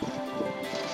何?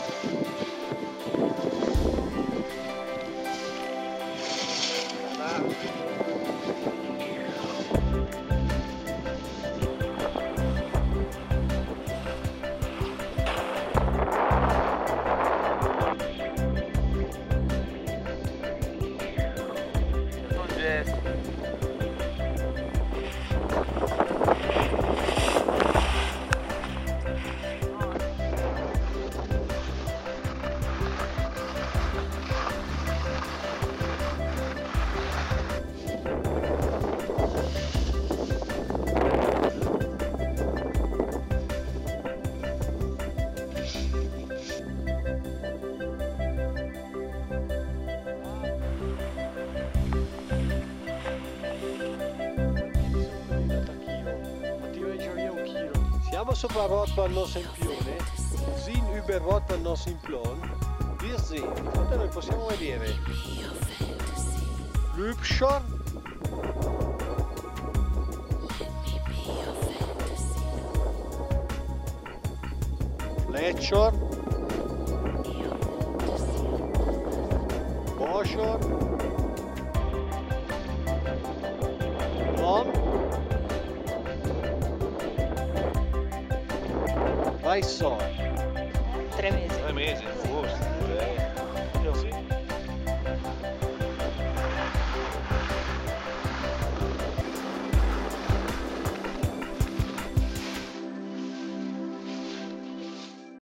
Siamo sopra Rotterdam Sempione, Zin über Rotterdam Simplon, wir sehen, a noi possiamo vedere? Lübschor, Leccior, Boschor, Lom, mais só. Tremese. Tremese, gosto. É. Eu sei.